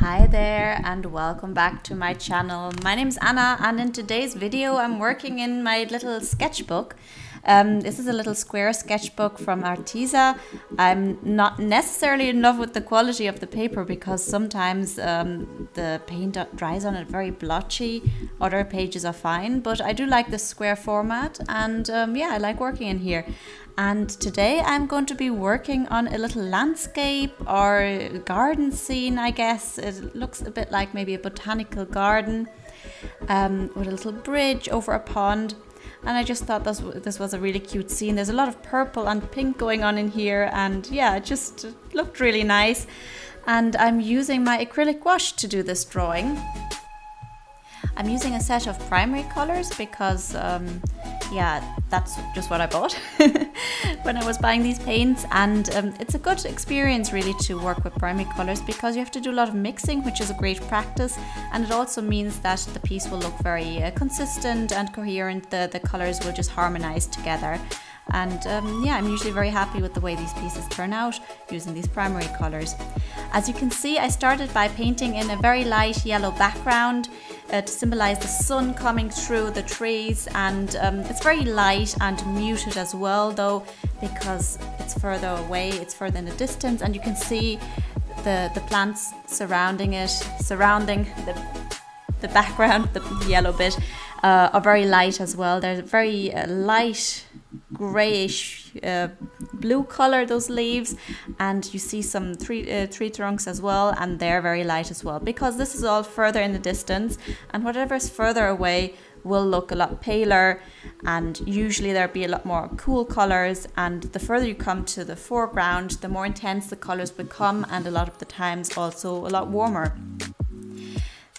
Hi there and welcome back to my channel. My name is Anna and in today's video I'm working in my little sketchbook. Um, this is a little square sketchbook from Arteza. I'm not necessarily in love with the quality of the paper because sometimes um, the paint dries on it very blotchy. Other pages are fine, but I do like the square format and um, yeah, I like working in here. And today I'm going to be working on a little landscape or garden scene, I guess. It looks a bit like maybe a botanical garden um, with a little bridge over a pond and I just thought this, this was a really cute scene. There's a lot of purple and pink going on in here and yeah, it just looked really nice. And I'm using my acrylic gouache to do this drawing. I'm using a set of primary colors because um, yeah, that's just what I bought when I was buying these paints. And um, it's a good experience really to work with primary colors because you have to do a lot of mixing, which is a great practice. And it also means that the piece will look very uh, consistent and coherent. The, the colors will just harmonize together. And um, yeah, I'm usually very happy with the way these pieces turn out using these primary colors. As you can see, I started by painting in a very light yellow background uh, to symbolize the sun coming through the trees and um, it's very light and muted as well though because it's further away, it's further in the distance and you can see the, the plants surrounding it, surrounding the, the background, the yellow bit, uh, are very light as well. They're very uh, light grayish uh, blue color those leaves and you see some tree, uh, tree trunks as well and they're very light as well because this is all further in the distance and whatever's further away will look a lot paler and usually there'll be a lot more cool colors and the further you come to the foreground the more intense the colors become and a lot of the times also a lot warmer.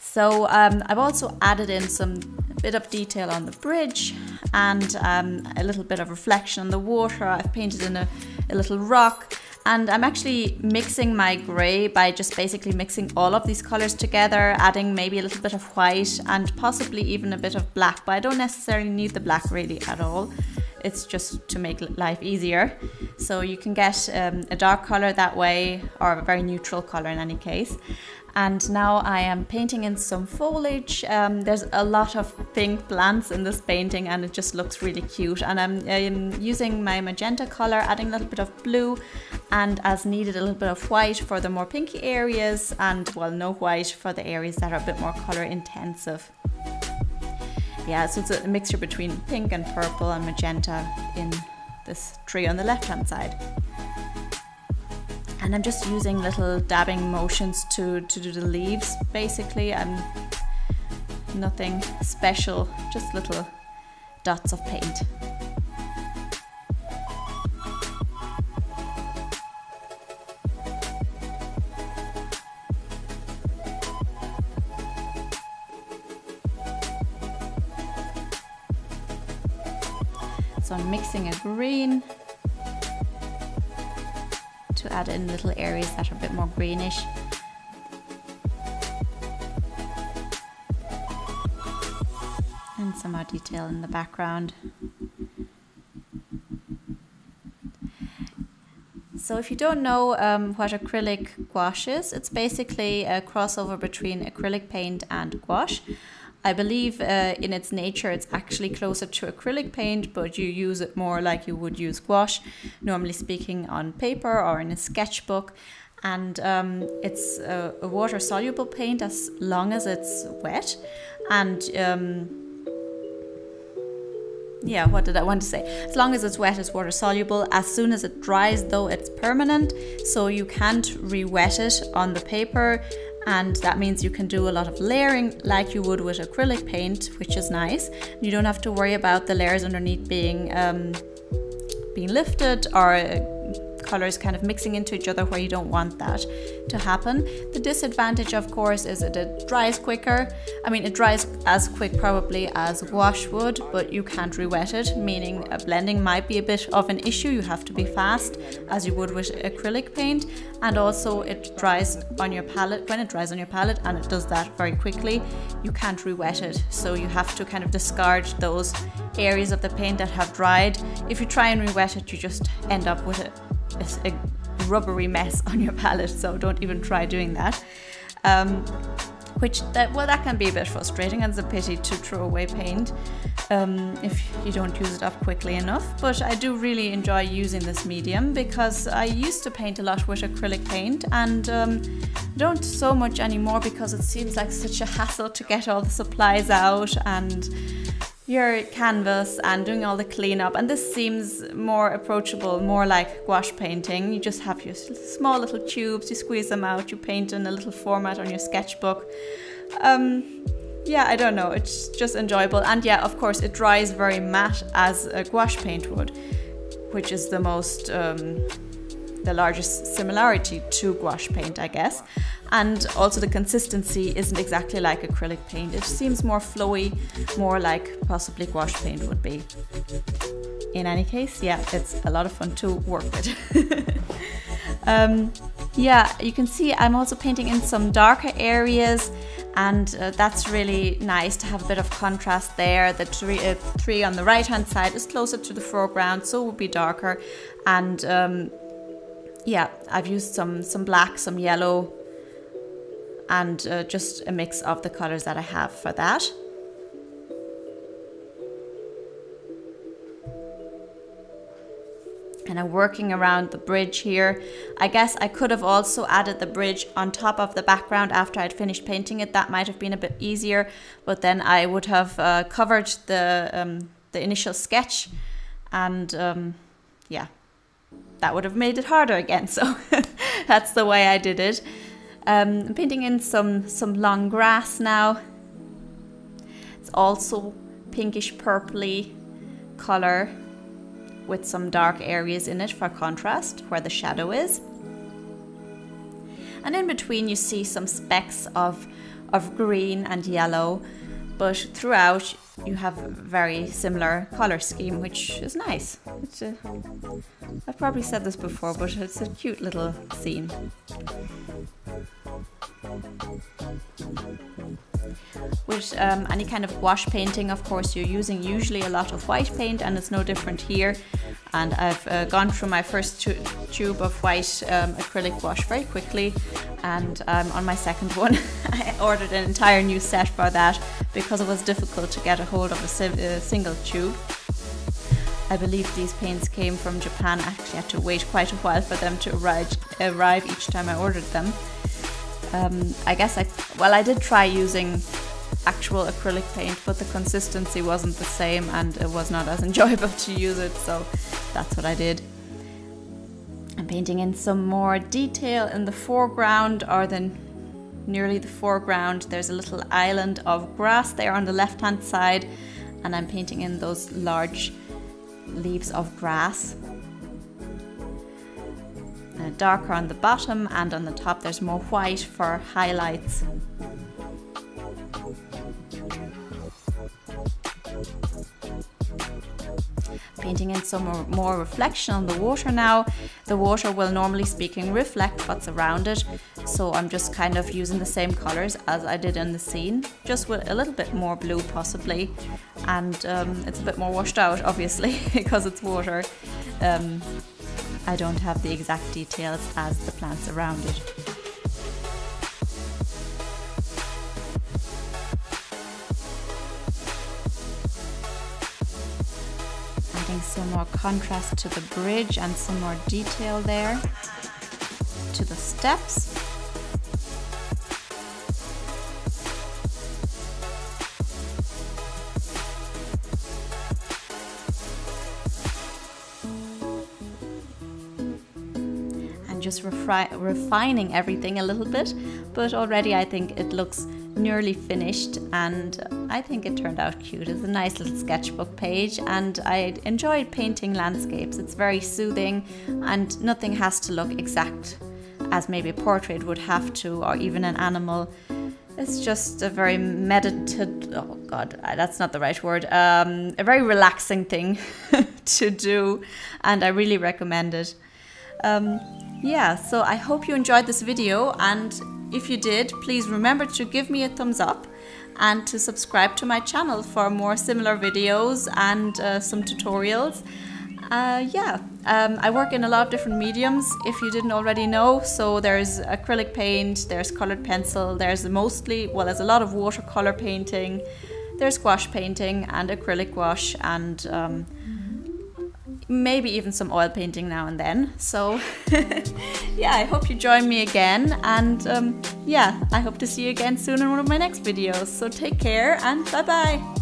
So um, I've also added in some bit of detail on the bridge and um, a little bit of reflection on the water. I've painted in a, a little rock and I'm actually mixing my grey by just basically mixing all of these colours together, adding maybe a little bit of white and possibly even a bit of black, but I don't necessarily need the black really at all. It's just to make life easier. So you can get um, a dark colour that way or a very neutral colour in any case and now I am painting in some foliage. Um, there's a lot of pink plants in this painting and it just looks really cute and I'm, I'm, using my magenta color, adding a little bit of blue and as needed a little bit of white for the more pinky areas and well no white for the areas that are a bit more color intensive. Yeah, so it's a mixture between pink and purple and magenta in this tree on the left hand side. And I'm just using little dabbing motions to, to do the leaves basically. I'm nothing special just little dots of paint So I'm mixing a green to add in little areas that are a bit more greenish. And some more detail in the background. So if you don't know um, what acrylic gouache is, it's basically a crossover between acrylic paint and gouache. I believe uh, in its nature it's actually closer to acrylic paint, but you use it more like you would use gouache, normally speaking on paper or in a sketchbook. And um, it's a, a water soluble paint as long as it's wet. And um, yeah, what did I want to say? As long as it's wet, it's water soluble. As soon as it dries, though, it's permanent, so you can't re-wet it on the paper and that means you can do a lot of layering like you would with acrylic paint which is nice. You don't have to worry about the layers underneath being um, being lifted or colors kind of mixing into each other where you don't want that to happen. The disadvantage, of course, is that it dries quicker. I mean, it dries as quick probably as gouache would, but you can't re-wet it, meaning a blending might be a bit of an issue. You have to be fast, as you would with acrylic paint. And also it dries on your palette, when it dries on your palette, and it does that very quickly, you can't re-wet it. So you have to kind of discard those areas of the paint that have dried. If you try and re-wet it, you just end up with it a rubbery mess on your palette, so don't even try doing that. Um, which that well that can be a bit frustrating and it's a pity to throw away paint um, if you don't use it up quickly enough but I do really enjoy using this medium because I used to paint a lot with acrylic paint and um, don't so much anymore because it seems like such a hassle to get all the supplies out and your canvas and doing all the cleanup and this seems more approachable more like gouache painting. You just have your small little tubes you squeeze them out you paint in a little format on your sketchbook. Um, yeah I don't know it's just enjoyable and yeah of course it dries very matte as a gouache paint would which is the most um, the largest similarity to gouache paint I guess and also the consistency isn't exactly like acrylic paint. It seems more flowy, more like possibly gouache paint would be. In any case, yeah, it's a lot of fun to work with. um, yeah, you can see I'm also painting in some darker areas and uh, that's really nice to have a bit of contrast there. The tree, uh, tree on the right hand side is closer to the foreground, so it will be darker. And um, yeah, I've used some, some black, some yellow, and uh, just a mix of the colors that I have for that. And I'm working around the bridge here. I guess I could have also added the bridge on top of the background after I'd finished painting it. That might have been a bit easier, but then I would have uh, covered the, um, the initial sketch and um, yeah, that would have made it harder again. So that's the way I did it. Um, I'm painting in some, some long grass now. It's also pinkish purpley color with some dark areas in it for contrast where the shadow is. And in between you see some specks of, of green and yellow, but throughout you have a very similar color scheme, which is nice. I've probably said this before, but it's a cute little scene. With um, any kind of gouache painting, of course, you're using usually a lot of white paint, and it's no different here. And I've uh, gone through my first tu tube of white um, acrylic gouache very quickly, and um, on my second one, I ordered an entire new set for that because it was difficult to get a hold of a, a single tube. I believe these paints came from Japan. I actually had to wait quite a while for them to arrive, arrive each time I ordered them. Um, I guess I, well, I did try using actual acrylic paint, but the consistency wasn't the same and it was not as enjoyable to use it, so that's what I did. I'm painting in some more detail in the foreground or then nearly the foreground. There's a little island of grass there on the left hand side and I'm painting in those large leaves of grass uh, darker on the bottom and on the top there's more white for highlights. Painting in some more, more reflection on the water now. The water will normally speaking reflect what's around it so I'm just kind of using the same colors as I did in the scene just with a little bit more blue possibly and um, it's a bit more washed out obviously because it's water um, I don't have the exact details as the plants around it. Some more contrast to the bridge and some more detail there to the steps. And just refi refining everything a little bit, but already I think it looks nearly finished and I think it turned out cute. It's a nice little sketchbook page and I enjoyed painting landscapes. It's very soothing and nothing has to look exact as maybe a portrait would have to or even an animal. It's just a very meditative, oh god, that's not the right word, um, a very relaxing thing to do and I really recommend it. Um, yeah, so I hope you enjoyed this video and if you did, please remember to give me a thumbs up and to subscribe to my channel for more similar videos and uh, some tutorials. uh, yeah, um, I work in a lot of different mediums if you didn't already know. So there's acrylic paint, there's colored pencil, there's mostly, well, there's a lot of watercolor painting, there's gouache painting and acrylic gouache and um, maybe even some oil painting now and then. So, yeah, I hope you join me again. And um, yeah, I hope to see you again soon in one of my next videos. So take care and bye bye.